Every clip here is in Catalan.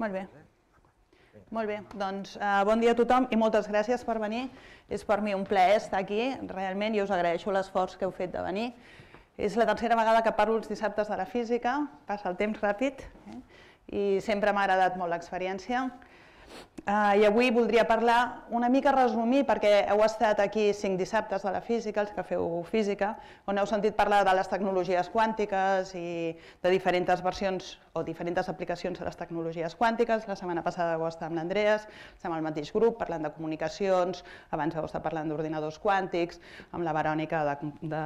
Molt bé. Molt bé, doncs uh, bon dia a tothom i moltes gràcies per venir. És per mi un plaer estar aquí, realment, i us agraeixo l'esforç que heu fet de venir. És la tercera vegada que parlo els dissabtes de la física, passa el temps ràpid, eh? i sempre m'ha agradat molt l'experiència. Uh, I avui voldria parlar una mica resumir, perquè heu estat aquí cinc dissabtes de la física, els que feu física, on heu sentit parlar de les tecnologies quàntiques i de diferents versions o diferents aplicacions de les tecnologies quàntiques. La setmana passada heu estat amb l'Andreas, estem al mateix grup parlant de comunicacions, abans heu estat parlant d'ordinadors quàntics, amb la Verònica de, de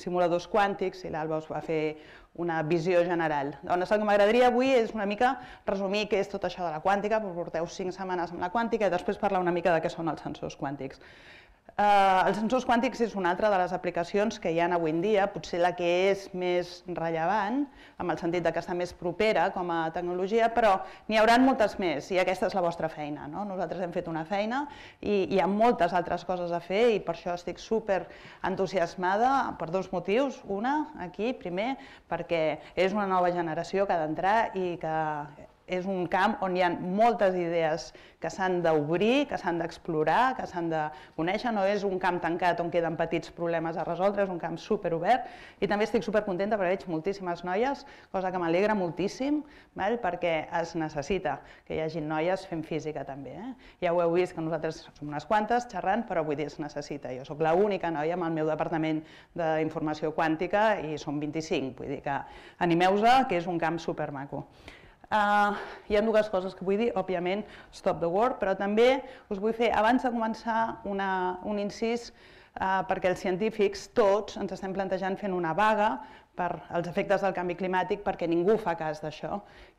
simuladors quàntics i l'Alba us va fer una visió general. Doncs el que m'agradaria avui és una mica resumir què és tot això de la quàntica, porteu cinc setmanes amb la quàntica i després parlar una mica de què són els sensors quàntics. Eh, els sensors quàntics és una altra de les aplicacions que hi ha avui en dia, potser la que és més rellevant, amb el sentit de que està més propera com a tecnologia, però n'hi haurà moltes més i aquesta és la vostra feina. No? Nosaltres hem fet una feina i hi ha moltes altres coses a fer i per això estic super entusiasmada per dos motius. Una, aquí, primer, perquè és una nova generació que ha d'entrar i que és un camp on hi ha moltes idees que s'han d'obrir, que s'han d'explorar, que s'han de conèixer, no és un camp tancat on queden petits problemes a resoldre, és un camp superobert i també estic supercontenta perquè veig moltíssimes noies, cosa que m'alegra moltíssim, val? perquè es necessita que hi hagi noies fent física també. Eh? Ja ho heu vist que nosaltres som unes quantes xerrant, però vull dir, es necessita. Jo sóc l'única noia amb el meu departament d'informació quàntica i som 25, vull dir que animeu-vos, que és un camp supermaco. Uh, hi ha dues coses que vull dir, òbviament, stop the war, però també us vull fer, abans de començar, una, un incís uh, perquè els científics tots ens estem plantejant fent una vaga per als efectes del canvi climàtic perquè ningú fa cas d'això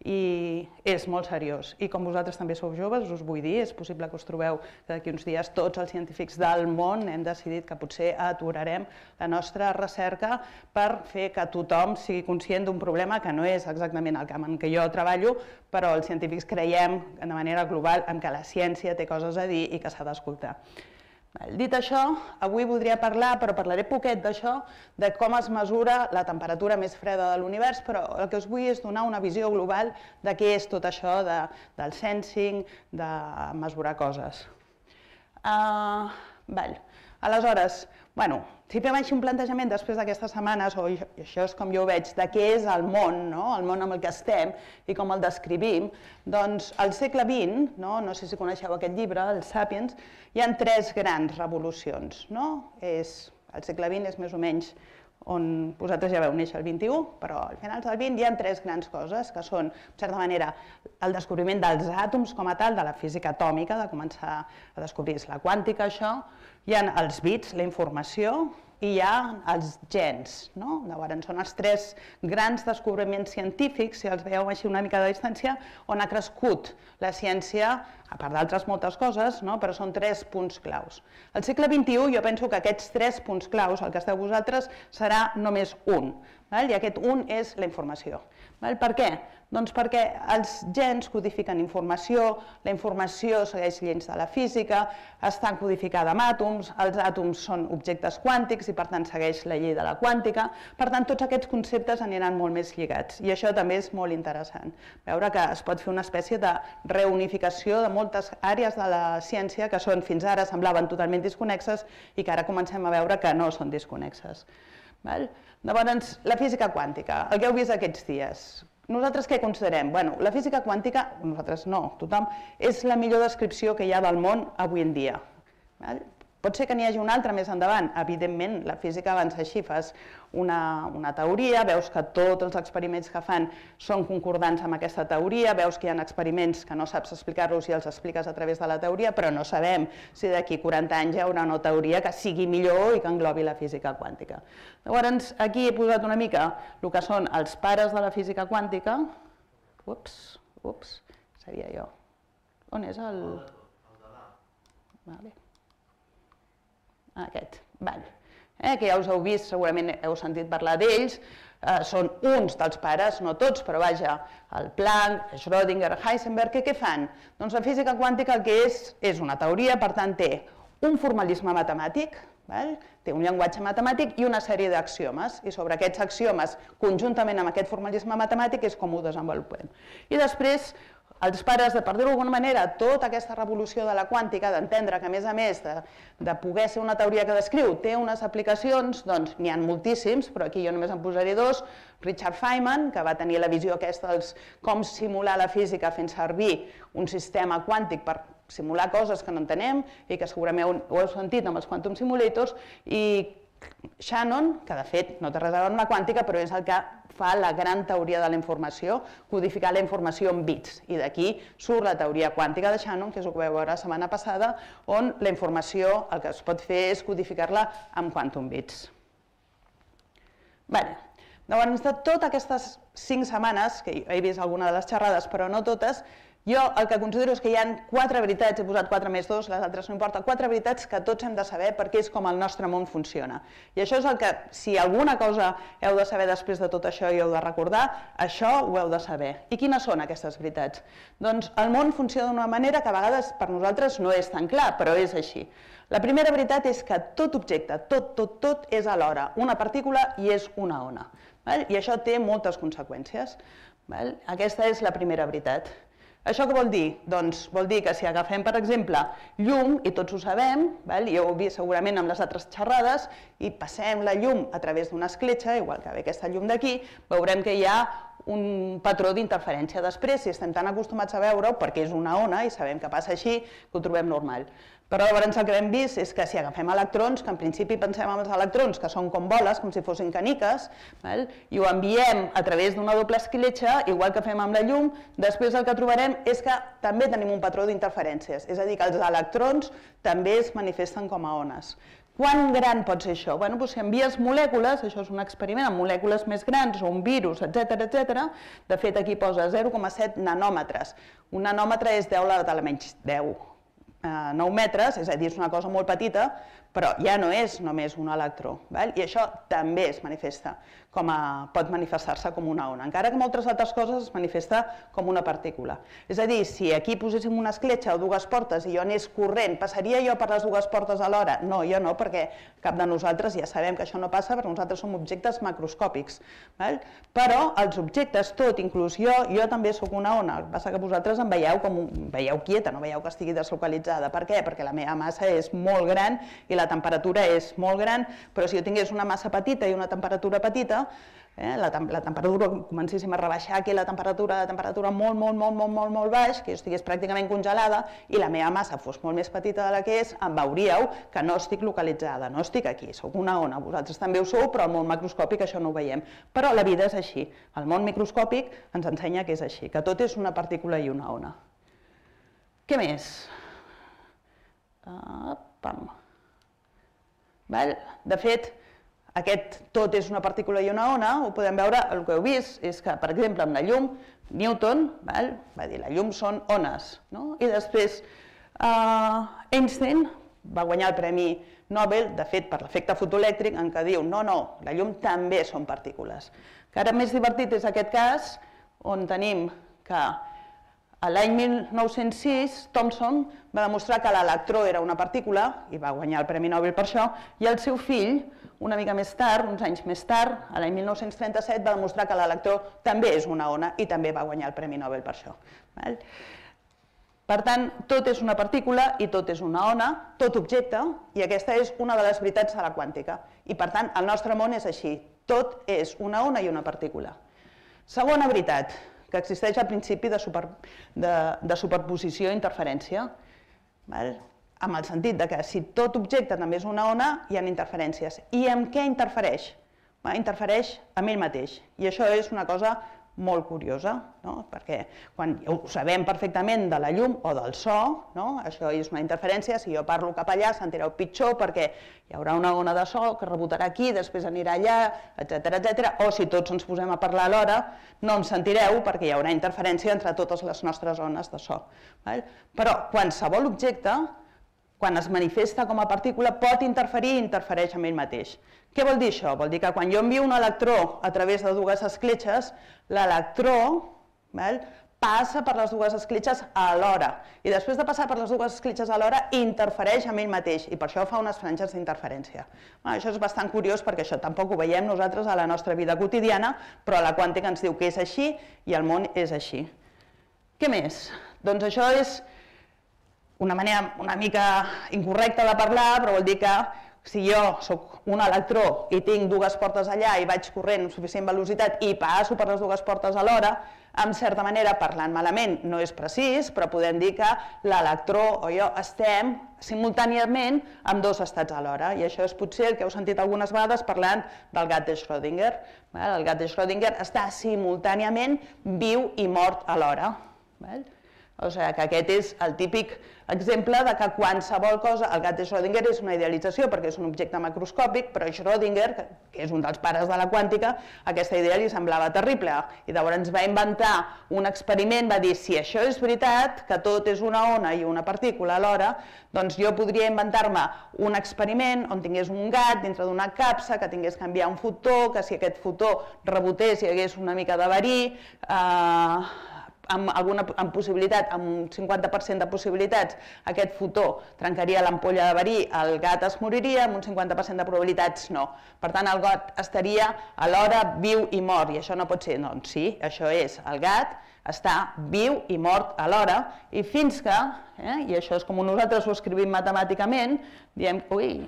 i és molt seriós. I com vosaltres també sou joves, us vull dir, és possible que us trobeu que d'aquí uns dies tots els científics del món hem decidit que potser aturarem la nostra recerca per fer que tothom sigui conscient d'un problema que no és exactament el camp en què jo treballo, però els científics creiem de manera global en que la ciència té coses a dir i que s'ha d'escoltar. Dit això, avui voldria parlar, però parlaré poquet d'això, de com es mesura la temperatura més freda de l'univers, però el que us vull és donar una visió global de què és tot això de, del sensing, de mesurar coses. Uh, val. Aleshores, bueno, si fem així un plantejament després d'aquestes setmanes, o això és com jo ho veig, de què és el món, no? el món amb el que estem i com el descrivim, doncs al segle XX, no, no sé si coneixeu aquest llibre, el Sapiens, hi han tres grans revolucions. No? És, el segle XX és més o menys on vosaltres ja veu néixer el 21, però al final del 20 hi ha tres grans coses, que són, en certa manera, el descobriment dels àtoms com a tal, de la física atòmica, de començar a descobrir la quàntica, això, hi ha els bits, la informació, i hi ha els gens. No? Llavors, són els tres grans descobriments científics, si els veieu així una mica de distància, on ha crescut la ciència, a part d'altres moltes coses, no? però són tres punts claus. Al segle XXI jo penso que aquests tres punts claus, el que esteu vosaltres, serà només un, val? i aquest un és la informació. Val? Per què? Doncs perquè els gens codifiquen informació, la informació segueix lleis de la física, està codificada amb àtoms, els àtoms són objectes quàntics i per tant segueix la llei de la quàntica, per tant tots aquests conceptes aniran molt més lligats i això també és molt interessant. Veure que es pot fer una espècie de reunificació de moltes àrees de la ciència que són fins ara semblaven totalment desconexes i que ara comencem a veure que no són desconexes. Val? Llavors, la física quàntica, el que heu vist aquests dies, nosaltres què considerem? Bueno, la física quàntica, nosaltres no, tothom, és la millor descripció que hi ha del món avui en dia. Pot ser que n'hi hagi una altra més endavant, evidentment, la física avança així, fas una, una teoria, veus que tots els experiments que fan són concordants amb aquesta teoria, veus que hi ha experiments que no saps explicar-los i els expliques a través de la teoria, però no sabem si d'aquí 40 anys hi haurà una teoria que sigui millor i que englobi la física quàntica. Llavors, aquí he posat una mica el que són els pares de la física quàntica. Ups, ups, seria jo. On és el... El, el Vale aquest. Eh, que ja us heu vist, segurament heu sentit parlar d'ells, eh, són uns dels pares, no tots, però vaja, el Planck, Schrödinger, Heisenberg, què, què fan? Doncs la física quàntica el que és, és una teoria, per tant té un formalisme matemàtic, val? té un llenguatge matemàtic i una sèrie d'axiomes, i sobre aquests axiomes, conjuntament amb aquest formalisme matemàtic, és com ho desenvolupem. I després els pares, de, per dir-ho d'alguna manera, tota aquesta revolució de la quàntica, d'entendre que a més a més de, de poder ser una teoria que descriu, té unes aplicacions, doncs n'hi ha moltíssims, però aquí jo només en posaré dos. Richard Feynman, que va tenir la visió aquesta dels com simular la física fent servir un sistema quàntic per simular coses que no entenem i que segurament ho heu sentit amb els quantum simulators, i Shannon, que de fet no té res a veure amb la quàntica, però és el que fa la gran teoria de la informació, codificar la informació en bits. I d'aquí surt la teoria quàntica de Shannon, que és el que vau veure la setmana passada, on la informació el que es pot fer és codificar-la amb quantum bits. Bé, llavors de totes aquestes cinc setmanes, que he vist alguna de les xerrades però no totes, jo el que considero és que hi ha quatre veritats, he posat quatre més dos, les altres no importa, quatre veritats que tots hem de saber perquè és com el nostre món funciona. I això és el que, si alguna cosa heu de saber després de tot això i heu de recordar, això ho heu de saber. I quines són aquestes veritats? Doncs el món funciona d'una manera que a vegades per nosaltres no és tan clar, però és així. La primera veritat és que tot objecte, tot, tot, tot és alhora una partícula i és una ona. I això té moltes conseqüències. Aquesta és la primera veritat. Això què vol dir? Doncs vol dir que si agafem, per exemple, llum, i tots ho sabem, val? i ho heu vist segurament amb les altres xerrades, i passem la llum a través d'una escletxa, igual que ve aquesta llum d'aquí, veurem que hi ha un patró d'interferència. Després, si estem tan acostumats a veure-ho, perquè és una ona i sabem que passa així, que ho trobem normal. Però llavors el que hem vist és que si agafem electrons, que en principi pensem en els electrons, que són com boles, com si fossin caniques, val? i ho enviem a través d'una doble escletxa, igual que fem amb la llum, després el que trobarem és que també tenim un patró d'interferències, és a dir, que els electrons també es manifesten com a ones. Quan gran pot ser això? Bueno, doncs si envies molècules, això és un experiment amb molècules més grans o un virus, etc etc. de fet aquí posa 0,7 nanòmetres. Un nanòmetre és 10 a la menys 10, 9 metres, és a dir, és una cosa molt petita, però ja no és només un electró, val? i això també es manifesta com a, pot manifestar-se com una ona, encara que moltes altres coses es manifesta com una partícula. És a dir, si aquí poséssim una escletxa o dues portes i jo anés corrent, passaria jo per les dues portes alhora? No, jo no, perquè cap de nosaltres ja sabem que això no passa, perquè nosaltres som objectes macroscòpics. Val? Però els objectes, tot, inclús jo, jo també sóc una ona, el que passa que vosaltres em veieu com un, veieu quieta, no veieu que estigui deslocalitzada. Per què? Perquè la meva massa és molt gran i la temperatura és molt gran, però si jo tingués una massa petita i una temperatura petita, eh, la, la temperatura, comencéssim a rebaixar aquí la temperatura, la temperatura molt, molt, molt, molt, molt, molt baix, que jo estigués pràcticament congelada i la meva massa fos molt més petita de la que és, em veuríeu que no estic localitzada, no estic aquí, sóc una ona, vosaltres també ho sou, però al món macroscòpic això no ho veiem. Però la vida és així, el món microscòpic ens ensenya que és així, que tot és una partícula i una ona. Què més? Uh, pam. Val? De fet, aquest tot és una partícula i una ona, ho podem veure, el que heu vist és que, per exemple, amb la llum, Newton val, va dir la llum són ones, no? i després uh, Einstein va guanyar el Premi Nobel, de fet, per l'efecte fotoelèctric, en què diu no, no, la llum també són partícules. Que ara més divertit és aquest cas, on tenim que l'any 1906 Thomson va demostrar que l'electró era una partícula, i va guanyar el Premi Nobel per això, i el seu fill, una mica més tard, uns anys més tard, a l'any 1937, va demostrar que l'electró també és una ona i també va guanyar el Premi Nobel per això. Per tant, tot és una partícula i tot és una ona, tot objecte, i aquesta és una de les veritats de la quàntica. I per tant, el nostre món és així, tot és una ona i una partícula. Segona veritat, que existeix el principi de, super, de, de superposició i interferència. Val? amb el sentit de que si tot objecte també és una ona, hi ha interferències. I amb què interfereix? Interfereix amb ell mateix. I això és una cosa molt curiosa, no? perquè quan ho sabem perfectament de la llum o del so, no? això és una interferència, si jo parlo cap allà sentireu pitjor perquè hi haurà una ona de so que rebotarà aquí, després anirà allà, etc etc. o si tots ens posem a parlar alhora, no em sentireu perquè hi haurà interferència entre totes les nostres ones de so. Val? Però qualsevol objecte quan es manifesta com a partícula, pot interferir i interfereix amb ell mateix. Què vol dir això? Vol dir que quan jo envio un electró a través de dues escletxes, l'electró passa per les dues escletxes alhora i després de passar per les dues escletxes alhora interfereix amb ell mateix i per això fa unes franges d'interferència. això és bastant curiós perquè això tampoc ho veiem nosaltres a la nostra vida quotidiana, però la quàntica ens diu que és així i el món és així. Què més? Doncs això és una manera una mica incorrecta de parlar, però vol dir que si jo sóc un electró i tinc dues portes allà i vaig corrent amb suficient velocitat i passo per les dues portes alhora, en certa manera, parlant malament, no és precís, però podem dir que l'electró o jo estem simultàniament en dos estats alhora, i això és potser el que heu sentit algunes vegades parlant del gat de Schrödinger. El gat de Schrödinger està simultàniament viu i mort alhora. O sigui que aquest és el típic exemple de que qualsevol cosa, el gat de Schrödinger és una idealització perquè és un objecte macroscòpic, però Schrödinger, que és un dels pares de la quàntica, aquesta idea li semblava terrible. I llavors va inventar un experiment, va dir si això és veritat, que tot és una ona i una partícula alhora, doncs jo podria inventar-me un experiment on tingués un gat dintre d'una capsa, que tingués que enviar un fotó, que si aquest fotó rebotés hi hagués una mica de verí, eh, amb, alguna, amb possibilitat, amb un 50% de possibilitats, aquest fotó trencaria l'ampolla de verí, el gat es moriria, amb un 50% de probabilitats no. Per tant, el gat estaria alhora viu i mort, i això no pot ser. Doncs sí, això és, el gat està viu i mort alhora, i fins que, eh, i això és com nosaltres ho escrivim matemàticament, diem, ui,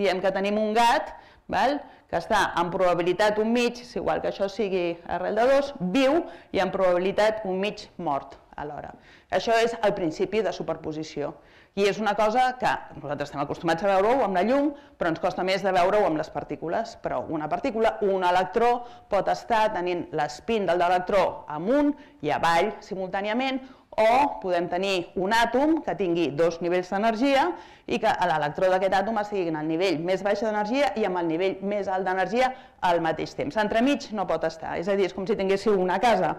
diem que tenim un gat val? Que està en probabilitat un mig, és igual que això sigui arrel de 2, viu i en probabilitat un mig mort alhora. Això és el principi de superposició. I és una cosa que nosaltres estem acostumats a veure-ho amb la llum, però ens costa més de veure-ho amb les partícules. Però una partícula, un electró, pot estar tenint l'espín del electró amunt i avall simultàniament, o podem tenir un àtom que tingui dos nivells d'energia i que l'electró d'aquest àtom estigui en el nivell més baix d'energia i amb el nivell més alt d'energia al mateix temps. Entremig no pot estar, és a dir, és com si tinguéssiu una casa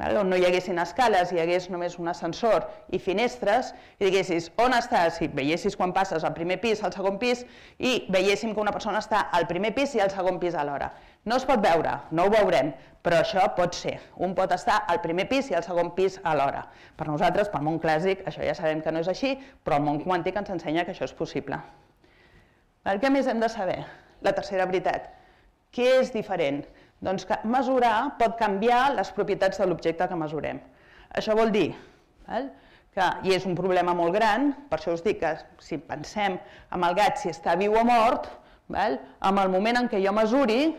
on no hi haguessin escales, hi hagués només un ascensor i finestres, i diguessis on estàs, i veiessis quan passes al primer pis, al segon pis, i veiéssim que una persona està al primer pis i al segon pis alhora. No es pot veure, no ho veurem, però això pot ser. Un pot estar al primer pis i al segon pis alhora. Per nosaltres, pel món clàssic, això ja sabem que no és així, però el món quàntic ens ensenya que això és possible. El què més hem de saber? La tercera veritat. Què és diferent? Doncs que mesurar pot canviar les propietats de l'objecte que mesurem. Això vol dir que, i és un problema molt gran, per això us dic que si pensem en el gat si està viu o mort, en el moment en què jo mesuri,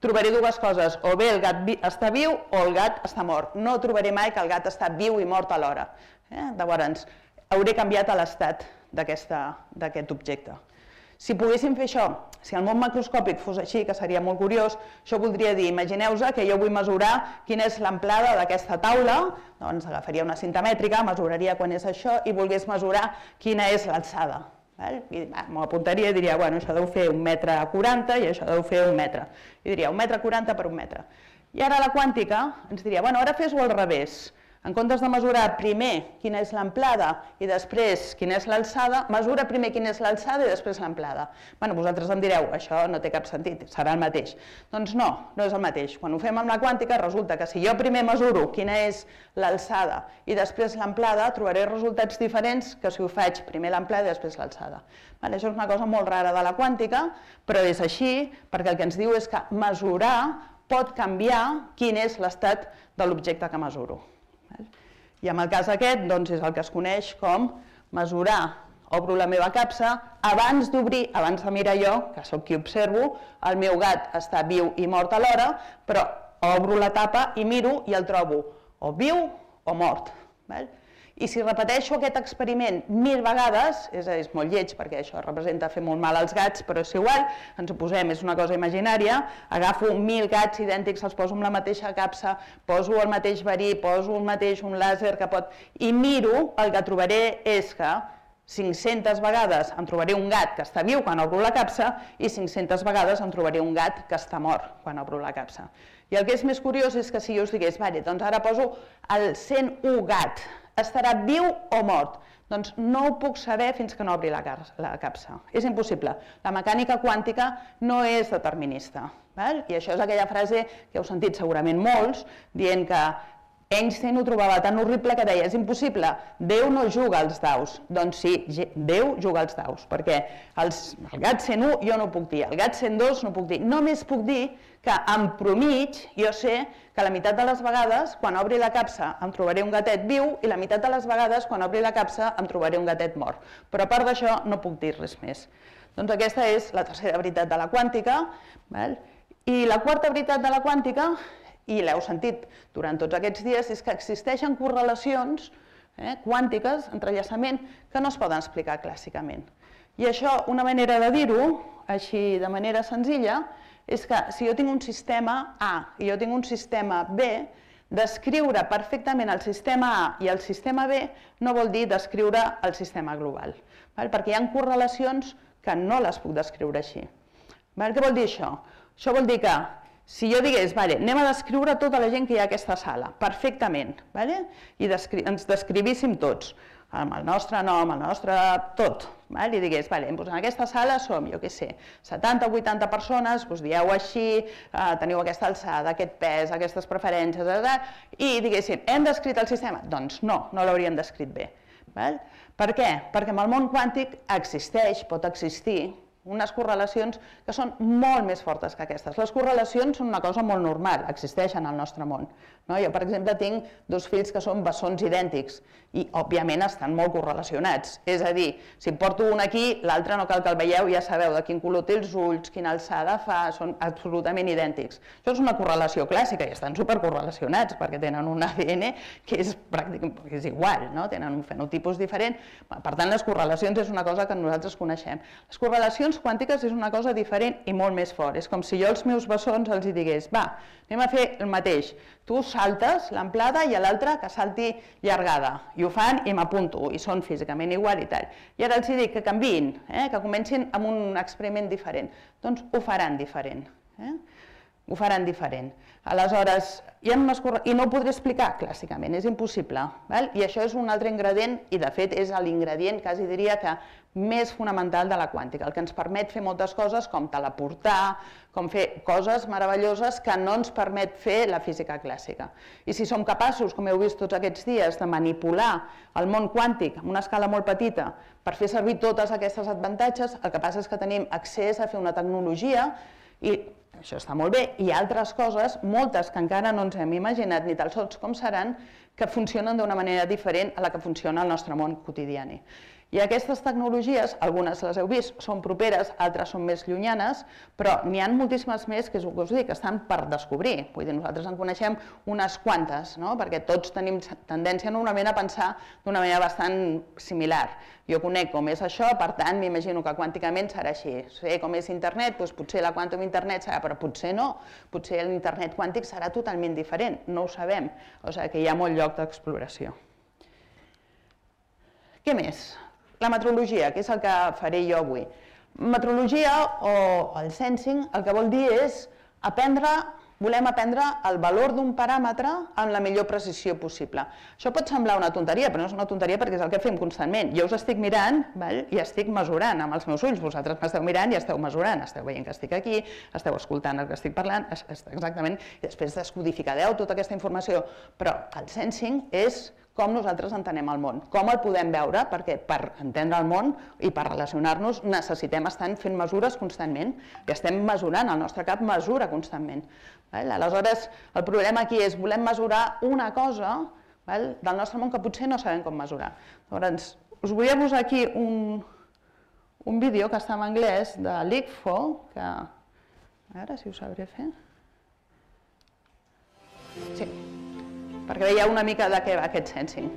trobaré dues coses, o bé el gat està viu o el gat està mort. No trobaré mai que el gat està viu i mort alhora. Eh? Llavors, hauré canviat l'estat d'aquest objecte. Si poguéssim fer això, si el món macroscòpic fos així, que seria molt curiós, això voldria dir, imagineu-vos que jo vull mesurar quina és l'amplada d'aquesta taula, doncs agafaria una cinta mètrica, mesuraria quan és això i volgués mesurar quina és l'alçada. I m'ho apuntaria i diria, bueno, això deu fer un metre 40 i això deu fer un metre. I diria, un metre 40 per un metre. I ara la quàntica ens diria, bueno, ara fes-ho al revés en comptes de mesurar primer quina és l'amplada i després quina és l'alçada, mesura primer quina és l'alçada i després l'amplada. Bueno, vosaltres em direu, això no té cap sentit, serà el mateix. Doncs no, no és el mateix. Quan ho fem amb la quàntica resulta que si jo primer mesuro quina és l'alçada i després l'amplada, trobaré resultats diferents que si ho faig primer l'amplada i després l'alçada. Vale, això és una cosa molt rara de la quàntica, però és així perquè el que ens diu és que mesurar pot canviar quin és l'estat de l'objecte que mesuro. I en el cas aquest doncs, és el que es coneix com mesurar, obro la meva capsa, abans d'obrir, abans de mirar jo, que sóc qui observo, el meu gat està viu i mort alhora, però obro la tapa i miro i el trobo o viu o mort. Val? I si repeteixo aquest experiment mil vegades, és, és molt lleig perquè això representa fer molt mal als gats, però és igual, ens ho posem, és una cosa imaginària, agafo mil gats idèntics, els poso amb la mateixa capsa, poso el mateix verí, poso el mateix un làser que pot... i miro, el que trobaré és que 500 vegades em trobaré un gat que està viu quan obro la capsa i 500 vegades em trobaré un gat que està mort quan obro la capsa. I el que és més curiós és que si jo us digués, vale, doncs ara poso el 101 gat, estarà viu o mort? Doncs no ho puc saber fins que no obri la, la capsa. És impossible. La mecànica quàntica no és determinista. Val? I això és aquella frase que heu sentit segurament molts, dient que Einstein ho trobava tan horrible que deia és impossible, Déu no juga als daus. Doncs sí, Déu juga als daus, perquè els, el gat 101 jo no puc dir, el gat 102 no puc dir. Només puc dir que en promig jo sé que la meitat de les vegades quan obri la capsa em trobaré un gatet viu i la meitat de les vegades quan obri la capsa em trobaré un gatet mort. Però a part d'això no puc dir res més. Doncs aquesta és la tercera veritat de la quàntica. Val? I la quarta veritat de la quàntica i l'heu sentit durant tots aquests dies, és que existeixen correlacions eh, quàntiques, entrellaçament, que no es poden explicar clàssicament. I això, una manera de dir-ho, així de manera senzilla, és que si jo tinc un sistema A i jo tinc un sistema B, descriure perfectament el sistema A i el sistema B no vol dir descriure el sistema global, val? perquè hi ha correlacions que no les puc descriure així. Val? Què vol dir això? Això vol dir que si jo digués, vale, anem a descriure tota la gent que hi ha a aquesta sala, perfectament, vale? i descri ens descrivíssim tots, amb el nostre nom, el nostre tot, vale? i digués, vale, doncs en aquesta sala som, jo què sé, 70 o 80 persones, us dieu així, eh, teniu aquesta alçada, aquest pes, aquestes preferències, i diguéssim, hem descrit el sistema? Doncs no, no l'hauríem descrit bé. Val? Per què? Perquè en el món quàntic existeix, pot existir, unes correlacions que són molt més fortes que aquestes. Les correlacions són una cosa molt normal, existeixen al nostre món. No? Jo, per exemple, tinc dos fills que són bessons idèntics i, òbviament, estan molt correlacionats. És a dir, si porto un aquí, l'altre no cal que el veieu, ja sabeu de quin color té els ulls, quina alçada fa, són absolutament idèntics. Això és una correlació clàssica i estan supercorrelacionats perquè tenen un ADN que és pràcticament que és igual, no? tenen un fenotipus diferent. Per tant, les correlacions és una cosa que nosaltres coneixem. Les correlacions quàntiques és una cosa diferent i molt més fort. És com si jo als meus bessons els digués, va, anem a fer el mateix tu saltes l'amplada i l'altre que salti llargada. I ho fan i m'apunto, i són físicament igual i tal. I ara els dic que canviïn, eh? que comencin amb un experiment diferent. Doncs ho faran diferent. Eh? Ho faran diferent. Aleshores, unes i no ho podré explicar clàssicament, és impossible. Val? I això és un altre ingredient, i de fet és l'ingredient, quasi diria que més fonamental de la quàntica, el que ens permet fer moltes coses com teleportar, com fer coses meravelloses que no ens permet fer la física clàssica. I si som capaços, com heu vist tots aquests dies, de manipular el món quàntic en una escala molt petita per fer servir totes aquestes avantatges, el que passa és que tenim accés a fer una tecnologia i això està molt bé, i altres coses, moltes que encara no ens hem imaginat ni tal sols com seran, que funcionen d'una manera diferent a la que funciona el nostre món quotidià. I aquestes tecnologies, algunes les heu vist, són properes, altres són més llunyanes, però n'hi ha moltíssimes més, que és que us dic, que estan per descobrir. Vull dir, nosaltres en coneixem unes quantes, no? perquè tots tenim tendència normalment a pensar d'una manera bastant similar. Jo conec com és això, per tant, m'imagino que quànticament serà així. Sé com és internet, doncs potser la quantum internet serà, però potser no. Potser l'internet quàntic serà totalment diferent, no ho sabem. O sigui que hi ha molt lloc d'exploració. Què més? La metrologia, que és el que faré jo avui. Metrologia o el sensing el que vol dir és aprendre, volem aprendre el valor d'un paràmetre amb la millor precisió possible. Això pot semblar una tonteria, però no és una tonteria perquè és el que fem constantment. Jo us estic mirant val? i estic mesurant amb els meus ulls, vosaltres m'esteu mirant i esteu mesurant, esteu veient que estic aquí, esteu escoltant el que estic parlant, exactament, i després descodificareu tota aquesta informació, però el sensing és com nosaltres entenem el món, com el podem veure, perquè per entendre el món i per relacionar-nos necessitem estar fent mesures constantment, i estem mesurant, el nostre cap mesura constantment. Aleshores, el problema aquí és, volem mesurar una cosa del nostre món que potser no sabem com mesurar. Llavors, us volia posar aquí un, un vídeo que està en anglès de l'ICFO, que a veure si ho sabré fer. Sí perquè veieu una mica de què va aquest sensing.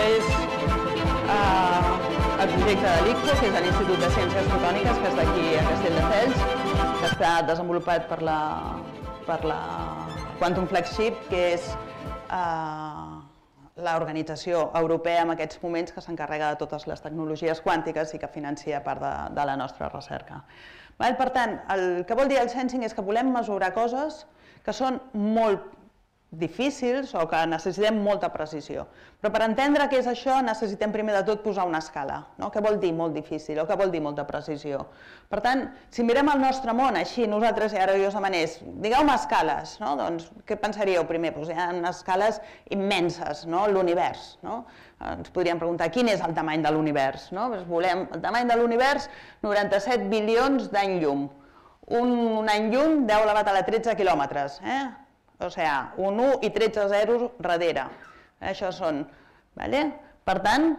És eh, el projecte de l'ICFO, que és l'Institut de Ciències Fotòniques, que és d'aquí a Castelldefels, que està desenvolupat per la, per la Quantum Flagship, que és eh, l'organització europea en aquests moments que s'encarrega de totes les tecnologies quàntiques i que financia part de, de la nostra recerca. Per tant, el que vol dir el sensing és que volem mesurar coses que són molt difícils o que necessitem molta precisió. Però per entendre què és això necessitem primer de tot posar una escala. No? Què vol dir molt difícil o què vol dir molta precisió? Per tant, si mirem el nostre món així, nosaltres, ara jo us demanés, digueu-me escales, no? doncs què pensaríeu primer? Doncs hi ha escales immenses, no? l'univers. No? Ens podríem preguntar quin és el tamany de l'univers. No? Doncs volem el tamany de l'univers, 97 bilions d'any llum. Un, un any llum, 10 elevat a la 13 quilòmetres. Eh? O sigui, un 1 i 13 zeros darrere. Això són, vale? per tant,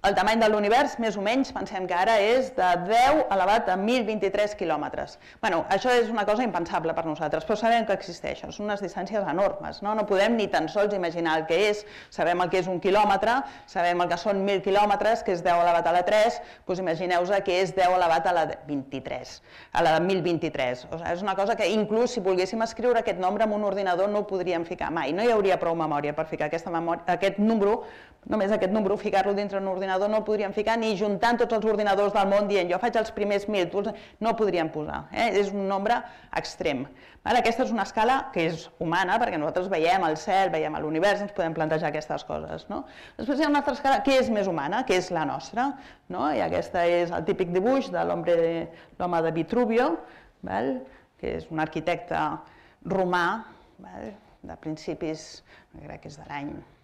el tamany de l'univers, més o menys, pensem que ara és de 10 elevat a 1.023 quilòmetres. Bueno, això és una cosa impensable per nosaltres, però sabem que existeix, són unes distàncies enormes, no? no podem ni tan sols imaginar el que és, sabem el que és un quilòmetre, sabem el que són 1.000 quilòmetres, que és 10 elevat a la 3, doncs imagineu-vos que és 10 elevat a la 23, a la 1.023. O sigui, és una cosa que inclús si volguéssim escriure aquest nombre en un ordinador no ho podríem ficar mai, no hi hauria prou memòria per ficar aquesta memòria, aquest número només aquest número, ficar-lo dintre d'un ordinador, no el podríem ficar ni juntant tots els ordinadors del món dient jo faig els primers mil, tu no podríem posar, eh? és un nombre extrem. Vale? Aquesta és una escala que és humana, perquè nosaltres veiem el cel, veiem l'univers, ens podem plantejar aquestes coses. No? Després hi ha una altra escala que és més humana, que és la nostra, no? i aquesta és el típic dibuix de l'home de Vitruvio, val? que és un arquitecte romà, val? de principis, crec que és de l'any no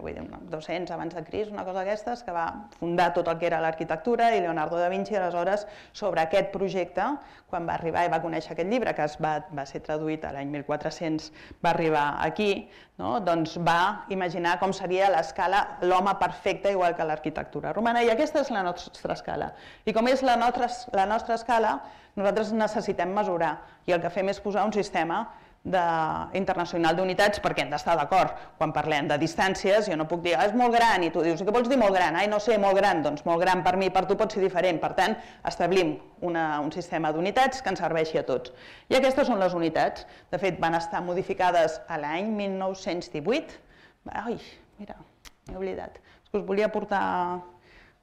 vull dir, 200 abans de Cris, una cosa d'aquestes, que va fundar tot el que era l'arquitectura i Leonardo da Vinci aleshores sobre aquest projecte, quan va arribar i va conèixer aquest llibre, que es va, va ser traduït a l'any 1400, va arribar aquí, no? doncs va imaginar com seria l'escala, l'home perfecte igual que l'arquitectura romana, i aquesta és la nostra escala. I com és la nostra, la nostra escala, nosaltres necessitem mesurar, i el que fem és posar un sistema de, internacional d'unitats perquè hem d'estar d'acord. Quan parlem de distàncies, jo no puc dir, ah, és molt gran, i tu dius, què vols dir molt gran? Ai, no sé, molt gran. Doncs molt gran per mi per tu pot ser diferent. Per tant, establim una, un sistema d'unitats que ens serveixi a tots. I aquestes són les unitats. De fet, van estar modificades a l'any 1918. Ai, mira, m'he oblidat. És que us volia portar,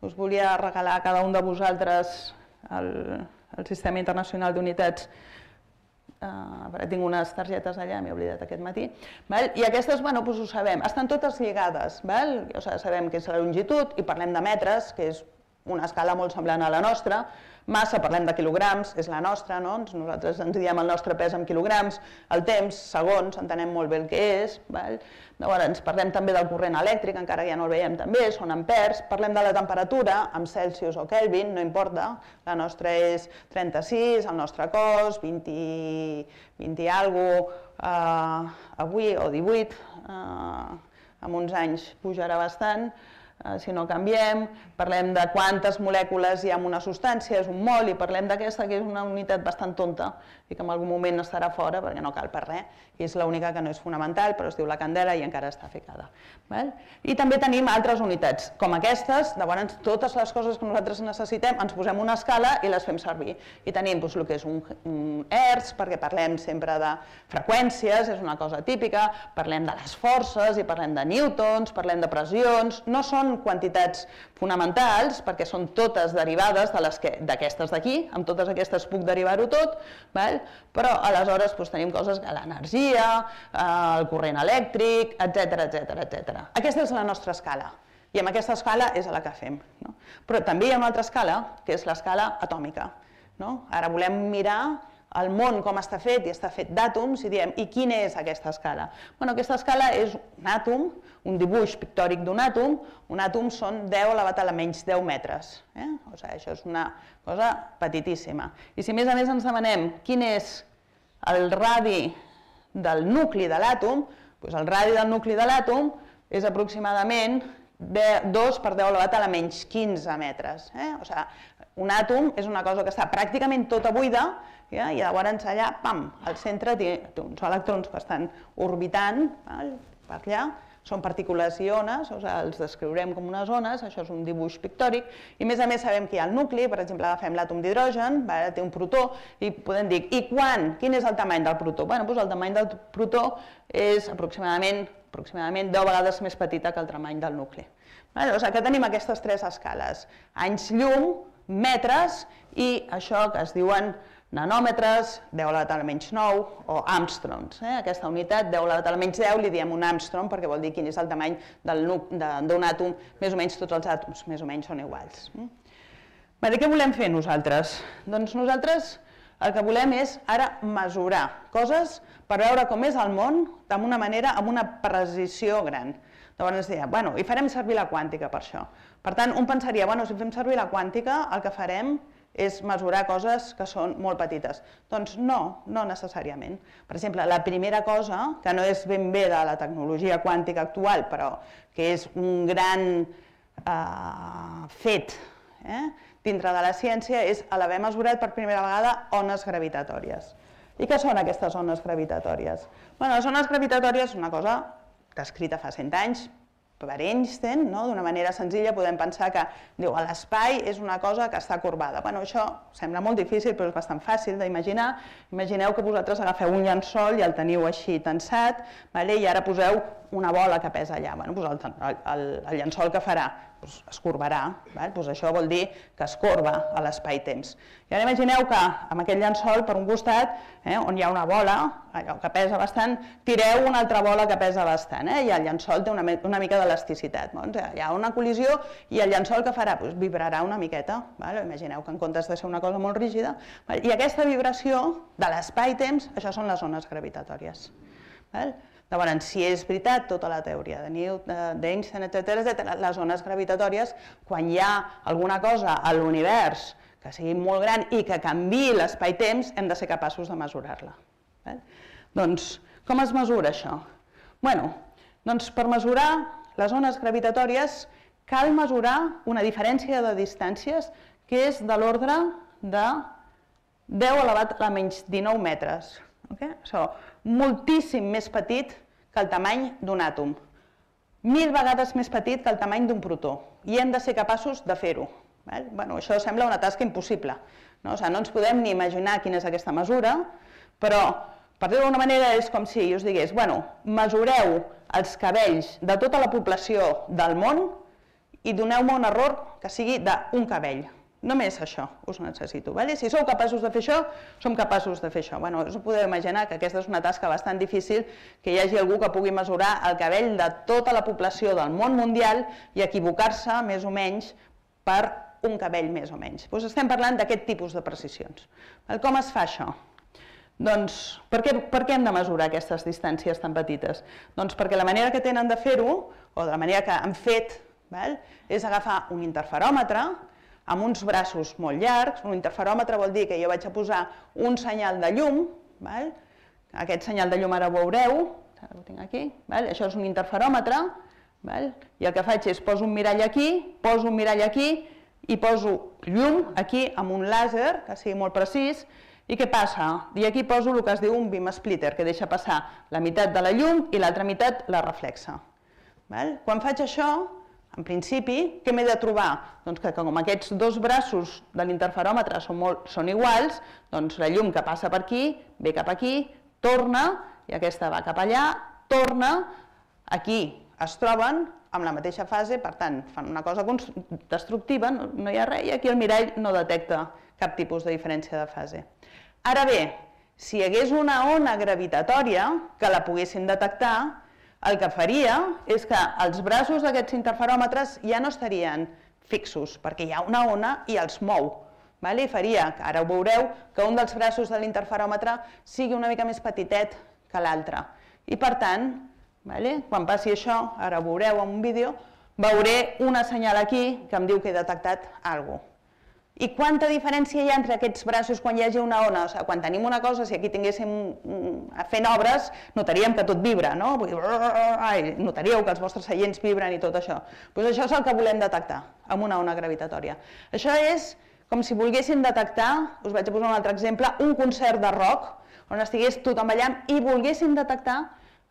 us volia regalar a cada un de vosaltres el, el Sistema Internacional d'Unitats Uh, tinc unes targetes allà, m'he oblidat aquest matí, val? i aquestes, bueno, doncs ho sabem, estan totes lligades, val? O sigui, sabem que és la longitud i parlem de metres, que és una escala molt semblant a la nostra, Massa, parlem de quilograms, és la nostra, no? nosaltres ens diem el nostre pes en quilograms, el temps, segons, entenem molt bé el que és. Val? Llavors, parlem també del corrent elèctric, encara ja no el veiem també, són ampers. Parlem de la temperatura, amb Celsius o Kelvin, no importa. La nostra és 36, el nostre cos, 20, 20 i cosa, eh, avui, o 18, eh, en uns anys pujarà bastant. Eh, si no canviem, parlem de quantes molècules hi ha en una substància, és un mol, i parlem d'aquesta que és una unitat bastant tonta i que en algun moment estarà fora perquè no cal per res, i és l'única que no és fonamental, però es diu la candela i encara està ficada. Val? I també tenim altres unitats, com aquestes, llavors totes les coses que nosaltres necessitem ens posem una escala i les fem servir. I tenim doncs, el que és un, un hertz, perquè parlem sempre de freqüències, és una cosa típica, parlem de les forces i parlem de newtons, parlem de pressions, no són quantitats fonamentals, perquè són totes derivades d'aquestes de d'aquí, amb totes aquestes puc derivar-ho tot, val? però aleshores doncs, tenim coses que l'energia, eh, el corrent elèctric, etc etc etc. Aquesta és la nostra escala, i amb aquesta escala és a la que fem. No? Però també hi ha una altra escala, que és l'escala atòmica. No? Ara volem mirar el món com està fet i està fet d'àtoms i diem, i quina és aquesta escala? Bueno, aquesta escala és un àtom, un dibuix pictòric d'un àtom, un àtom són 10 elevat a la menys 10 metres. Eh? O sigui, això és una cosa petitíssima. I si a més a més ens demanem quin és el radi del nucli de l'àtom, doncs el radi del nucli de l'àtom és aproximadament 2 per 10 elevat a la menys 15 metres. Eh? O sigui, un àtom és una cosa que està pràcticament tota buida ja? i llavors allà, pam, al centre té, uns electrons que estan orbitant val? per allà, són partícules i ones, o sigui, els descriurem com unes ones, això és un dibuix pictòric, i a més a més sabem que hi ha el nucli, per exemple, agafem l'àtom d'hidrogen, té un protó, i podem dir, i quan? Quin és el tamany del protó? Bueno, doncs el tamany del protó és aproximadament, aproximadament 10 vegades més petita que el tamany del nucli. Vale? O sigui, que tenim aquestes tres escales, anys llum, metres i això que es diuen nanòmetres, 10 a la tal menys 9, o Armstrongs. Eh? Aquesta unitat, 10 a la tal menys 10, li diem un Armstrong perquè vol dir quin és el tamany d'un àtom, més o menys tots els àtoms, més o menys són iguals. Mm? Vale, què volem fer nosaltres? Doncs nosaltres el que volem és ara mesurar coses per veure com és el món d'una manera, amb una precisió gran. Llavors deia, bueno, i farem servir la quàntica per això. Per tant, un pensaria, bueno, si fem servir la quàntica, el que farem és mesurar coses que són molt petites. Doncs no, no necessàriament. Per exemple, la primera cosa, que no és ben bé de la tecnologia quàntica actual, però que és un gran eh, fet eh, dintre de la ciència, és l'haver mesurat per primera vegada ones gravitatòries. I què són aquestes ones gravitatòries? Bueno, les ones gravitatòries és una cosa descrita fa 100 anys per Einstein, no? d'una manera senzilla podem pensar que diu l'espai és una cosa que està corbada. Bueno, això sembla molt difícil però és bastant fàcil d'imaginar. Imagineu que vosaltres agafeu un llençol i el teniu així tensat vale? i ara poseu una bola que pesa allà. Bueno, doncs el, el, el llençol que farà? Doncs es corbarà. Val? Doncs això vol dir que es corba a l'espai-temps. I ara imagineu que amb aquest llençol per un costat, eh, on hi ha una bola, allò que pesa bastant, tireu una altra bola que pesa bastant, eh, i el llençol té una, una mica d'elasticitat. Doncs hi ha una col·lisió i el llençol que farà? Doncs vibrarà una miqueta. Val? Imagineu que en comptes de ser una cosa molt rígida, val? i aquesta vibració de l'espai-temps, això són les ones gravitatòries. Val? Llavors, si és veritat tota la teoria de Newton, d'Einstein, etc, les ones gravitatòries, quan hi ha alguna cosa a l'univers que sigui molt gran i que canvi l'espai-temps, hem de ser capaços de mesurar-la. Eh? Doncs, com es mesura això? Bueno, doncs per mesurar les ones gravitatòries cal mesurar una diferència de distàncies que és de l'ordre de 10 elevat a menys 19 metres. Okay? So, moltíssim més petit que el tamany d'un àtom, mil vegades més petit que el tamany d'un protó, i hem de ser capaços de fer-ho. Bueno, això sembla una tasca impossible. No? O sigui, no ens podem ni imaginar quina és aquesta mesura, però, per dir-ho d'alguna manera, és com si us digués, bueno, mesureu els cabells de tota la població del món i doneu-me un error que sigui d'un cabell. Només això us necessito. Vale? Si sou capaços de fer això, som capaços de fer això. Bueno, us podeu imaginar que aquesta és una tasca bastant difícil, que hi hagi algú que pugui mesurar el cabell de tota la població del món mundial i equivocar-se més o menys per un cabell més o menys. Doncs estem parlant d'aquest tipus de precisions. Com es fa això? Doncs, per què, per què hem de mesurar aquestes distàncies tan petites? Doncs perquè la manera que tenen de fer-ho, o de la manera que han fet, val? és agafar un interferòmetre, amb uns braços molt llargs, un interferòmetre vol dir que jo vaig a posar un senyal de llum, val? aquest senyal de llum ara ho veureu, ho tinc aquí, val? això és un interferòmetre, val? i el que faig és poso un mirall aquí, poso un mirall aquí i poso llum aquí amb un làser, que sigui molt precís, i què passa? I aquí poso el que es diu un beam splitter, que deixa passar la meitat de la llum i l'altra meitat la reflexa. Val? Quan faig això, en principi, què m'he de trobar? Doncs que com aquests dos braços de l'interferòmetre són, molt, són iguals, doncs la llum que passa per aquí ve cap aquí, torna, i aquesta va cap allà, torna, aquí es troben amb la mateixa fase, per tant, fan una cosa destructiva, no, no hi ha res, i aquí el mirall no detecta cap tipus de diferència de fase. Ara bé, si hi hagués una ona gravitatòria que la poguessin detectar, el que faria és que els braços d'aquests interferòmetres ja no estarien fixos, perquè hi ha una ona i els mou. Vale? I faria, ara ho veureu, que un dels braços de l'interferòmetre sigui una mica més petitet que l'altre. I per tant, vale? quan passi això, ara ho veureu en un vídeo, veuré una senyal aquí que em diu que he detectat alguna cosa. I quanta diferència hi ha entre aquests braços quan hi hagi una ona? O sigui, quan tenim una cosa, si aquí tinguéssim fent obres, notaríem que tot vibra, no? Vull dir, ai, notaríeu que els vostres seients vibren i tot això. Doncs això és el que volem detectar amb una ona gravitatòria. Això és com si volguéssim detectar, us vaig a posar un altre exemple, un concert de rock on estigués tothom ballant i volguéssim detectar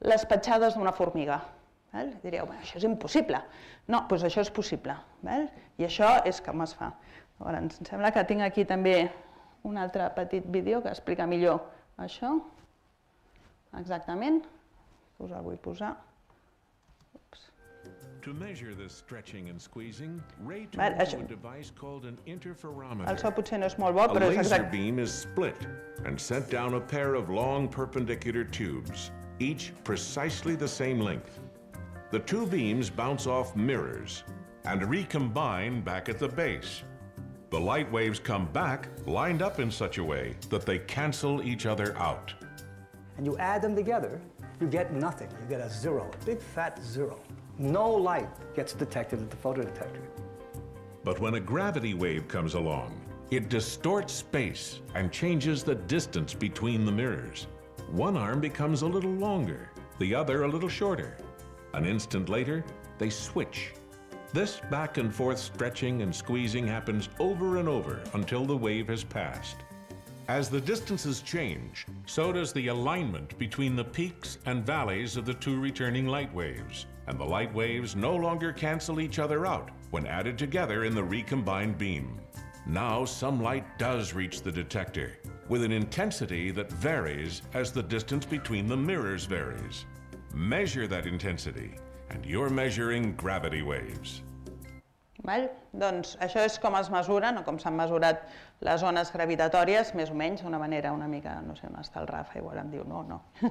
les petjades d'una formiga. Val? Diríeu, bueno, això és impossible. No, doncs això és possible. Val? I això és com es fa. Llavors, em sembla que tinc aquí també un altre petit vídeo que explica millor això. Exactament. Us el vull posar. To measure the stretching and squeezing, Ray turned to a device called an El so interferometer. potser no és molt bo, A però és laser exacte. beam is split and sent down a pair of long perpendicular tubes, each precisely the same length. The two beams bounce off mirrors and recombine back at the base. The light waves come back lined up in such a way that they cancel each other out. and you add them together, you get nothing. You get a zero, a big fat zero. No light gets detected at the photodetector. But when a gravity wave comes along, it distorts space and changes the distance between the mirrors. One arm becomes a little longer, the other a little shorter. An instant later, they switch. This back and forth stretching and squeezing happens over and over until the wave has passed. As the distances change, so does the alignment between the peaks and valleys of the two returning light waves, and the light waves no longer cancel each other out when added together in the recombined beam. Now some light does reach the detector, with an intensity that varies as the distance between the mirrors varies. Measure that intensity, and you're measuring gravity waves. Val? Doncs això és com es mesuren, o com s'han mesurat les ones gravitatòries, més o menys, d'una manera una mica, no sé on està el Rafa, igual em diu no, no.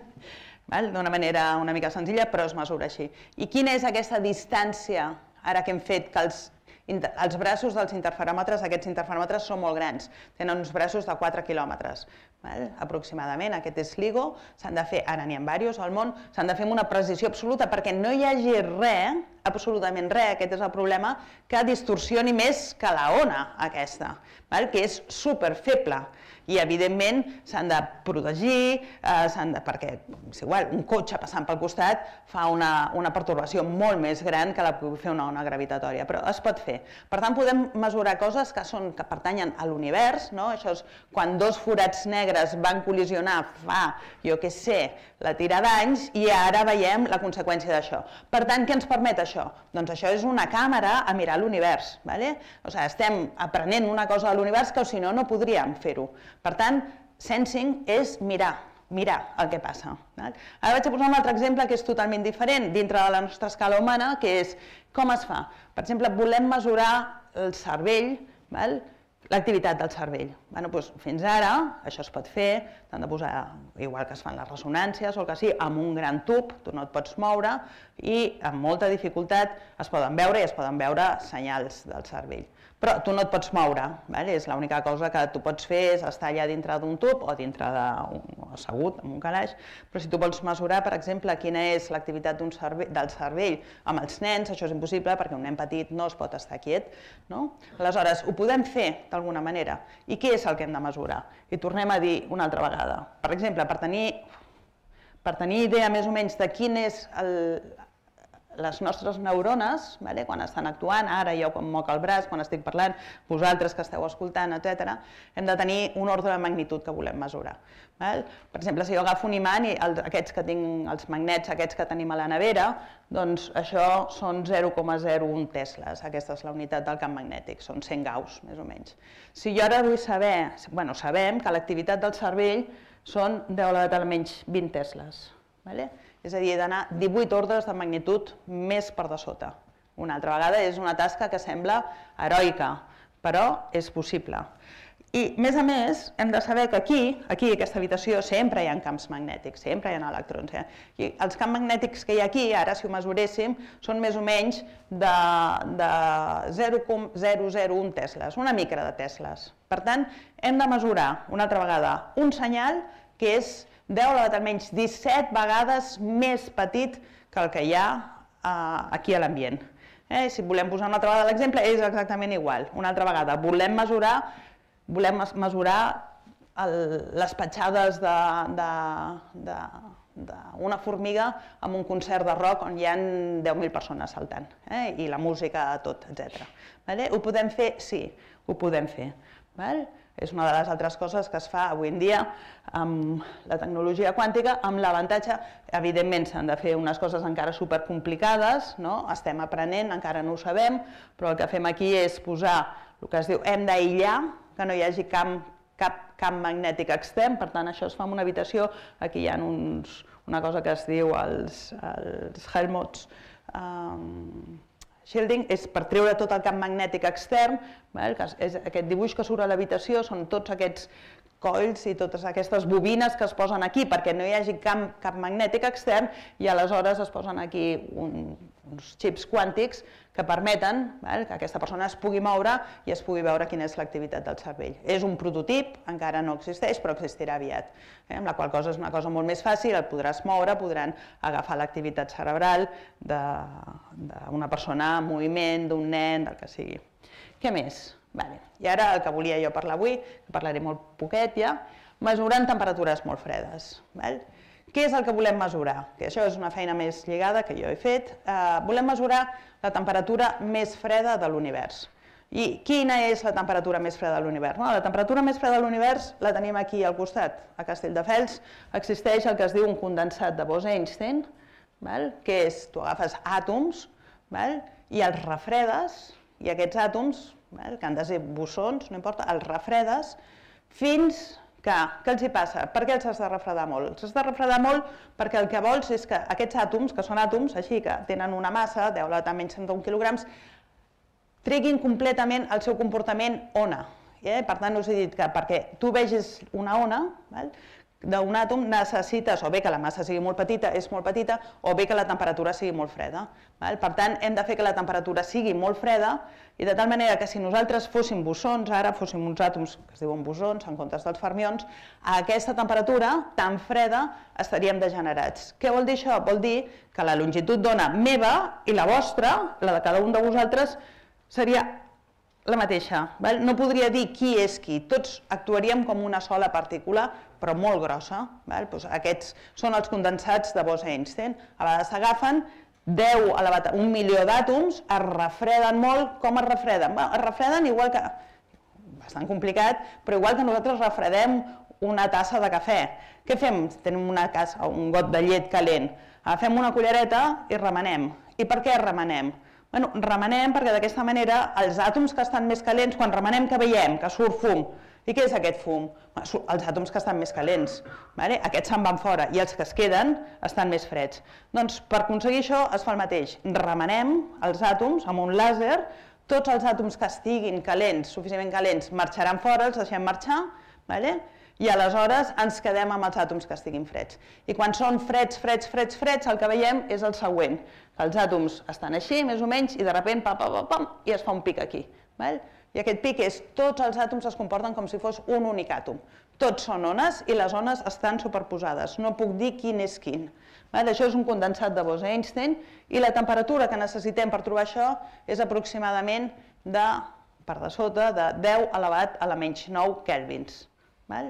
D'una manera una mica senzilla, però es mesura així. I quina és aquesta distància, ara que hem fet que els, els braços dels interferòmetres, aquests interferòmetres són molt grans, tenen uns braços de 4 quilòmetres, val? aproximadament, aquest és LIGO, s'han de fer, ara n'hi ha diversos al món, s'han de fer amb una precisió absoluta perquè no hi hagi res, absolutament res, aquest és el problema, que distorsioni més que la ona aquesta, val? que és super feble. I, evidentment, s'han de protegir, eh, de, perquè és igual, un cotxe passant pel costat fa una, una pertorbació molt més gran que la que fer una ona gravitatòria, però es pot fer. Per tant, podem mesurar coses que, són, que pertanyen a l'univers, no? això és quan dos forats negres van col·lisionar fa, jo què sé, la tira d'anys i ara veiem la conseqüència d'això. Per tant, què ens permet això? Doncs això és una càmera a mirar l'univers. ¿vale? O sigui, estem aprenent una cosa de l'univers que si no, no podríem fer-ho. Per tant, sensing és mirar, mirar el que passa. Ara vaig a posar un altre exemple que és totalment diferent dintre de la nostra escala humana, que és com es fa. Per exemple, volem mesurar el cervell, val? l'activitat del cervell. Bueno, doncs, fins ara això es pot fer, t'han de posar, igual que es fan les ressonàncies o el que sigui, amb un gran tub, tu no et pots moure i amb molta dificultat es poden veure i es poden veure senyals del cervell. Però tu no et pots moure, vale? és l'única cosa que tu pots fer és estar allà dintre d'un tub o dintre d'un assegut, en un calaix, però si tu vols mesurar, per exemple, quina és l'activitat d'un cervell, del cervell amb els nens, això és impossible perquè un nen petit no es pot estar quiet. No? Aleshores, ho podem fer d'alguna manera. I què és el que hem de mesurar? I tornem a dir una altra vegada. Per exemple, per tenir, per tenir idea més o menys de quin és el, les nostres neurones, vale? quan estan actuant, ara jo quan moc el braç, quan estic parlant, vosaltres que esteu escoltant, etc., hem de tenir un ordre de magnitud que volem mesurar. Val? Per exemple, si jo agafo un imant i els, aquests que tinc, els magnets aquests que tenim a la nevera, doncs això són 0,01 tesles, aquesta és la unitat del camp magnètic, són 100 gauss, més o menys. Si jo ara vull saber, bueno, sabem que l'activitat del cervell són 10 a la menys 20 tesles, vale? És a dir, he d'anar 18 ordres de magnitud més per de sota. Una altra vegada és una tasca que sembla heroica, però és possible. I, més a més, hem de saber que aquí, aquí a aquesta habitació, sempre hi ha camps magnètics, sempre hi ha electrons. Eh? I els camps magnètics que hi ha aquí, ara si ho mesuréssim, són més o menys de, de 0,001 tesles, una micra de tesles. Per tant, hem de mesurar, una altra vegada, un senyal que és 10 a la menys 17 vegades més petit que el que hi ha eh, aquí a l'ambient. Eh? Si volem posar una altra vegada l'exemple, és exactament igual. Una altra vegada, volem mesurar, volem mes- mesurar el, les petjades d'una formiga amb un concert de rock on hi ha 10.000 persones saltant, eh? i la música tot, etc. Vale? Ho podem fer? Sí, ho podem fer. Val? És una de les altres coses que es fa avui en dia amb la tecnologia quàntica, amb l'avantatge, evidentment s'han de fer unes coses encara supercomplicades, no? estem aprenent, encara no ho sabem, però el que fem aquí és posar el que es diu hem d'aïllar, que no hi hagi camp, cap camp magnètic extern, per tant això es fa en una habitació, aquí hi ha uns, una cosa que es diu els, els Helmholtz, um, Shielding és per treure tot el camp magnètic extern, que és aquest dibuix que surt a l'habitació, són tots aquests colls i totes aquestes bobines que es posen aquí perquè no hi hagi camp, cap magnètic extern i aleshores es posen aquí un, uns xips quàntics que permeten val, que aquesta persona es pugui moure i es pugui veure quina és l'activitat del cervell. És un prototip, encara no existeix, però existirà aviat, eh? amb la qual cosa és una cosa molt més fàcil, el podràs moure, podran agafar l'activitat cerebral d'una persona en moviment, d'un nen, del que sigui. Què més? Vale. I ara el que volia jo parlar avui, que parlaré molt poquet ja, mesurant temperatures molt fredes. Val? Què és el que volem mesurar? Que això és una feina més lligada que jo he fet. Uh, volem mesurar la temperatura més freda de l'univers. I quina és la temperatura més freda de l'univers? No, la temperatura més freda de l'univers la tenim aquí al costat, a Castelldefels. Existeix el que es diu un condensat de Bose-Einstein, que és, tu agafes àtoms val? i els refredes, i aquests àtoms val? que han de ser bossons, no importa, els refredes, fins que, què els hi passa? Per què els has de refredar molt? Els has de refredar molt perquè el que vols és que aquests àtoms, que són àtoms així que tenen una massa, 10 a la menys 101 quilograms, treguin completament el seu comportament ona. Eh? Per tant, us he dit que perquè tu vegis una ona, val? D'un àtom necessites o bé que la massa sigui molt petita, és molt petita, o bé que la temperatura sigui molt freda. Val? Per tant, hem de fer que la temperatura sigui molt freda i de tal manera que si nosaltres fóssim bosons, ara fóssim uns àtoms que es diuen bosons en comptes dels fermions, a aquesta temperatura tan freda estaríem degenerats. Què vol dir això? Vol dir que la longitud d'ona meva i la vostra, la de cada un de vosaltres, seria la mateixa. Val? No podria dir qui és qui, tots actuaríem com una sola partícula, però molt grossa. Val? Doncs aquests són els condensats de Bose-Einstein. A vegades s'agafen 10 elevat a un milió d'àtoms, es refreden molt. Com es refreden? Bé, es refreden igual que... bastant complicat, però igual que nosaltres refredem una tassa de cafè. Què fem? Tenim una casa, un got de llet calent. Agafem una cullereta i remenem. I per què remenem? Bueno, remenem perquè d'aquesta manera els àtoms que estan més calents, quan remenem que veiem? Que surt fum. I què és aquest fum? Els àtoms que estan més calents. Vale? Aquests se'n van fora i els que es queden estan més freds. Doncs per aconseguir això es fa el mateix. Remenem els àtoms amb un làser, tots els àtoms que estiguin calents, suficientment calents, marxaran fora, els deixem marxar, vale? I aleshores ens quedem amb els àtoms que estiguin freds. I quan són freds, freds, freds, freds, el que veiem és el següent, que els àtoms estan així, més o menys, i de sobte, pam, pam, pam, pam, i es fa un pic aquí. Val? I aquest pic és, tots els àtoms es comporten com si fos un únic àtom. Tots són ones i les ones estan superposades. No puc dir quin és quin. Val? Això és un condensat de Bose-Einstein i la temperatura que necessitem per trobar això és aproximadament de, per de sota, de 10 elevat a la menys 9 kelvins. Val?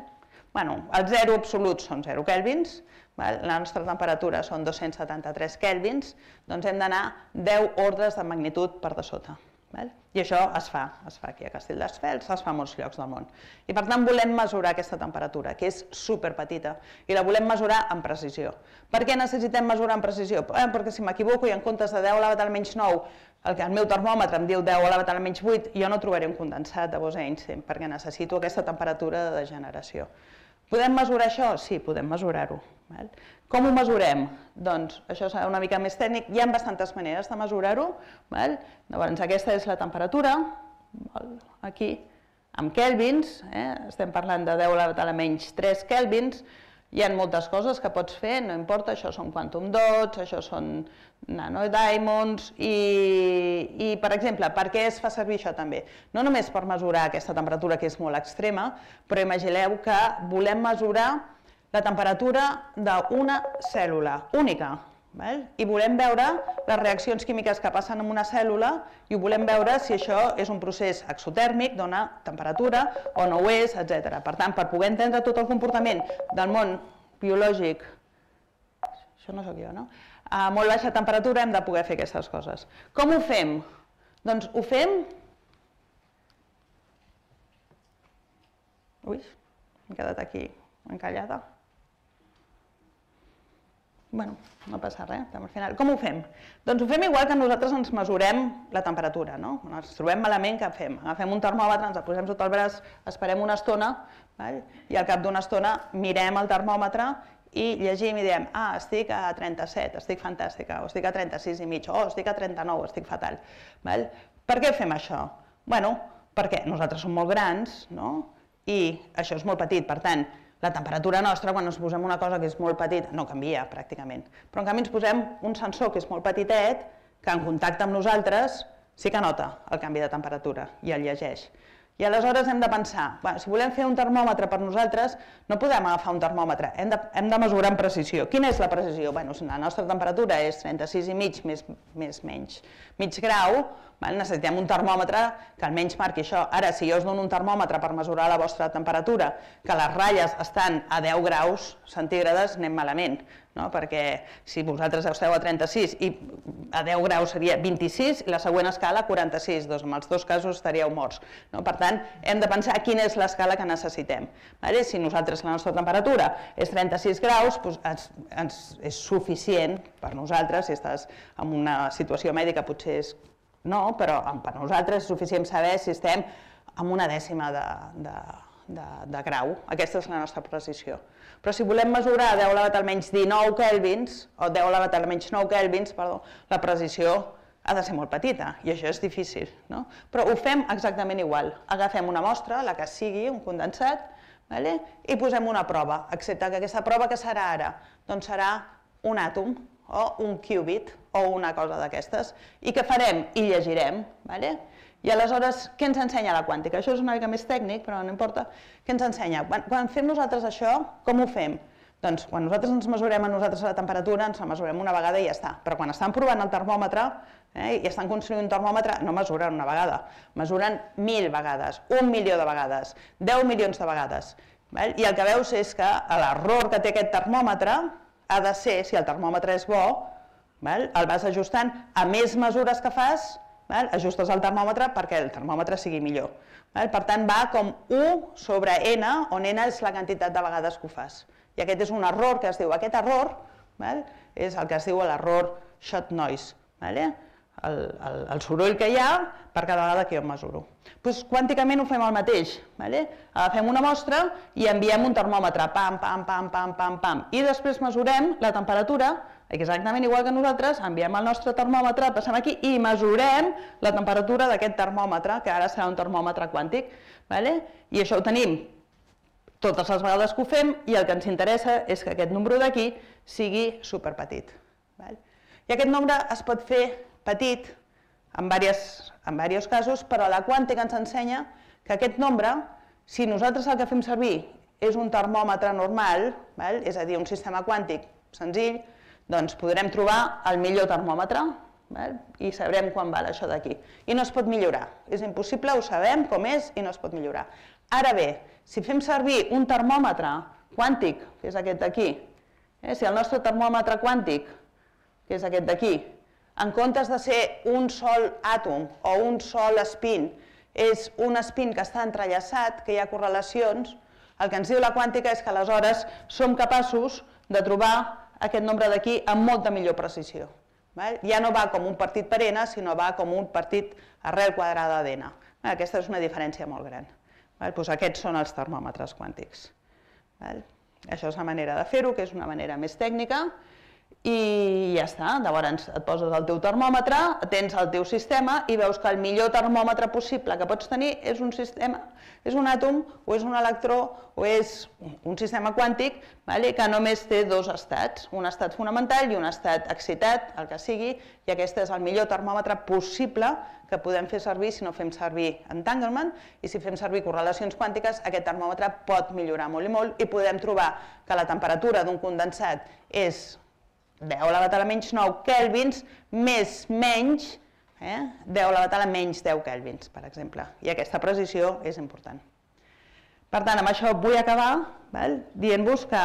Bueno, el zero absolut són 0 kelvins, val? la nostra temperatura són 273 kelvins, doncs hem d'anar 10 ordres de magnitud per de sota. Val? I això es fa, es fa aquí a Castelldefels, es fa a molts llocs del món. I per tant volem mesurar aquesta temperatura, que és superpetita, i la volem mesurar amb precisió. Per què necessitem mesurar amb precisió? Eh, perquè si m'equivoco i en comptes de 10 elevat al menys 9, el el meu termòmetre em diu 10 elevat al menys 8, jo no trobaré un condensat de Bose-Einstein, perquè necessito aquesta temperatura de degeneració. Podem mesurar això? Sí, podem mesurar-ho. Com ho mesurem? Doncs això serà una mica més tècnic. Hi ha bastantes maneres de mesurar-ho. Llavors, aquesta és la temperatura, aquí, amb kelvins, eh? estem parlant de 10 a la menys 3 kelvins, hi ha moltes coses que pots fer, no importa, això són quantum dots, això són nanodiamonds i, i, per exemple, per què es fa servir això també? No només per mesurar aquesta temperatura que és molt extrema, però imagineu que volem mesurar la temperatura d'una cèl·lula única, i volem veure les reaccions químiques que passen en una cèl·lula i volem veure si això és un procés exotèrmic, dona temperatura o no ho és, etc. Per tant, per poder entendre tot el comportament del món biològic, això no sóc jo, no? a molt baixa temperatura hem de poder fer aquestes coses. Com ho fem? Doncs ho fem Ui, m'he quedat aquí encallada. Bueno, no passa res, al final. Com ho fem? Doncs ho fem igual que nosaltres ens mesurem la temperatura, no? Quan ens trobem malament, què fem? Agafem un termòmetre, ens el posem sota el braç, esperem una estona, val? i al cap d'una estona mirem el termòmetre i llegim i diem, ah, estic a 37, estic fantàstica, o estic a 36 i mig, o estic a 39, estic fatal. Val? Per què fem això? Bueno, perquè nosaltres som molt grans, no? i això és molt petit, per tant, la temperatura nostra, quan ens posem una cosa que és molt petita, no canvia pràcticament, però en canvi ens posem un sensor que és molt petitet, que en contacte amb nosaltres sí que nota el canvi de temperatura i el llegeix. I aleshores hem de pensar, bueno, si volem fer un termòmetre per nosaltres, no podem agafar un termòmetre, hem de, hem de mesurar amb precisió. Quina és la precisió? Bueno, la nostra temperatura és 36 i mig més, més menys mig grau, val? necessitem un termòmetre que almenys marqui això. Ara, si jo us dono un termòmetre per mesurar la vostra temperatura, que les ratlles estan a 10 graus centígrades, anem malament no? perquè si vosaltres esteu a 36 i a 10 graus seria 26 i la següent escala 46, doncs en els dos casos estaríeu morts. No? Per tant, hem de pensar quina és l'escala que necessitem. Vale? Si nosaltres la nostra temperatura és 36 graus, doncs ens, ens és suficient per nosaltres, si estàs en una situació mèdica potser és no, però per nosaltres és suficient saber si estem amb una dècima de, de, de, de grau. Aquesta és la nostra precisió. Però si volem mesurar 10 elevat al menys 19 kelvins, o 10 elevat al menys 9 kelvins, perdó, la precisió ha de ser molt petita, i això és difícil. No? Però ho fem exactament igual. Agafem una mostra, la que sigui, un condensat, vale? i posem una prova, excepte que aquesta prova que serà ara? Doncs serà un àtom, o un qubit, o una cosa d'aquestes. I què farem? I llegirem. Vale? I aleshores, què ens ensenya la quàntica? Això és una mica més tècnic, però no importa. Què ens ensenya? Quan, quan fem nosaltres això, com ho fem? Doncs quan nosaltres ens mesurem a nosaltres la temperatura, ens la mesurem una vegada i ja està. Però quan estan provant el termòmetre eh, i estan construint un termòmetre, no mesuren una vegada, mesuren mil vegades, un milió de vegades, 10 milions de vegades. Val? I el que veus és que l'error que té aquest termòmetre ha de ser, si el termòmetre és bo, val? el vas ajustant a més mesures que fas, Val? Ajustes el termòmetre perquè el termòmetre sigui millor. Val? Per tant, va com 1 sobre n, on n és la quantitat de vegades que ho fas. I aquest és un error que es diu, aquest error val? és el que es diu l'error shot noise. Vale? El, el, el soroll que hi ha per cada vegada que jo mesuro. Pues, quànticament ho fem el mateix. Vale? Agafem una mostra i enviem un termòmetre, pam, pam, pam, pam, pam, pam, i després mesurem la temperatura exactament igual que nosaltres, enviem el nostre termòmetre, passem aquí i mesurem la temperatura d'aquest termòmetre, que ara serà un termòmetre quàntic. Vale? I això ho tenim totes les vegades que ho fem i el que ens interessa és que aquest número d'aquí sigui superpetit. Vale? I aquest nombre es pot fer petit en, diversos, en diversos casos, però la quàntica ens ensenya que aquest nombre, si nosaltres el que fem servir és un termòmetre normal, val? és a dir, un sistema quàntic senzill, doncs podrem trobar el millor termòmetre i sabrem quan val això d'aquí. I no es pot millorar, és impossible, ho sabem com és i no es pot millorar. Ara bé, si fem servir un termòmetre quàntic, que és aquest d'aquí, eh? si el nostre termòmetre quàntic, que és aquest d'aquí, en comptes de ser un sol àtom o un sol spin, és un spin que està entrellaçat, que hi ha correlacions, el que ens diu la quàntica és que aleshores som capaços de trobar aquest nombre d'aquí amb molta millor precisió. Ja no va com un partit per n, sinó va com un partit arrel quadrada d'n. Aquesta és una diferència molt gran. Doncs aquests són els termòmetres quàntics. Això és la manera de fer-ho, que és una manera més tècnica, i ja està, llavors et poses el teu termòmetre, tens el teu sistema i veus que el millor termòmetre possible que pots tenir és un sistema, és un àtom o és un electró o és un sistema quàntic vale, que només té dos estats, un estat fonamental i un estat excitat, el que sigui, i aquest és el millor termòmetre possible que podem fer servir si no fem servir entanglement i si fem servir correlacions quàntiques, aquest termòmetre pot millorar molt i molt i podem trobar que la temperatura d'un condensat és 10 elevat a la menys 9 kelvins més menys eh, 10 elevat a la menys 10 kelvins, per exemple. I aquesta precisió és important. Per tant, amb això vull acabar dient-vos que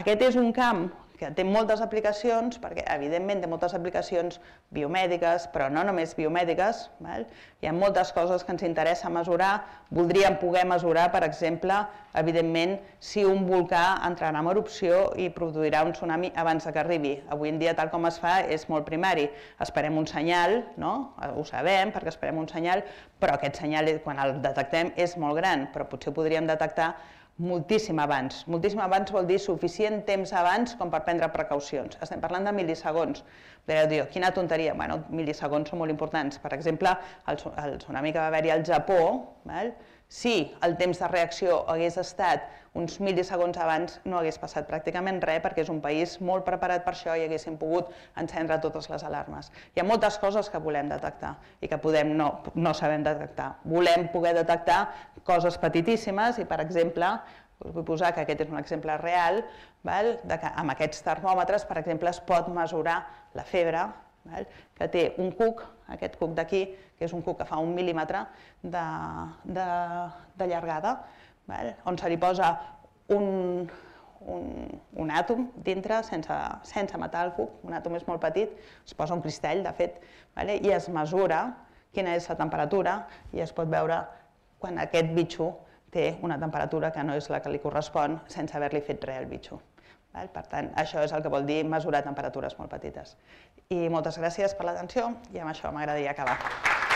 aquest és un camp que té moltes aplicacions, perquè evidentment té moltes aplicacions biomèdiques, però no només biomèdiques, val? hi ha moltes coses que ens interessa mesurar, voldríem poder mesurar, per exemple, evidentment, si un volcà entrarà en erupció i produirà un tsunami abans que arribi. Avui en dia, tal com es fa, és molt primari. Esperem un senyal, no? ho sabem, perquè esperem un senyal, però aquest senyal, quan el detectem, és molt gran, però potser podríem detectar moltíssim abans. Moltíssim abans vol dir suficient temps abans com per prendre precaucions. Estem parlant de mil·lisegons. Podeu dir, quina tonteria, bueno, mil·lisegons són molt importants. Per exemple, el, el tsunami que va haver-hi al Japó, val? Si el temps de reacció hagués estat uns mil·lisegons abans, no hagués passat pràcticament res, perquè és un país molt preparat per això i haguéssim pogut encendre totes les alarmes. Hi ha moltes coses que volem detectar i que podem no, no sabem detectar. Volem poder detectar coses petitíssimes i, per exemple, us vull posar que aquest és un exemple real, val? De que amb aquests termòmetres, per exemple, es pot mesurar la febre, val? que té un cuc, aquest cuc d'aquí, que és un cuc que fa un mil·límetre de, de, de llargada, val? on se li posa un, un, un àtom dintre sense, sense matar el cuc, un àtom és molt petit, es posa un cristall, de fet, vale? i es mesura quina és la temperatura i es pot veure quan aquest bitxo té una temperatura que no és la que li correspon sense haver-li fet res al bitxo. Per tant, això és el que vol dir mesurar temperatures molt petites. I moltes gràcies per l'atenció i amb això m'agradaria acabar.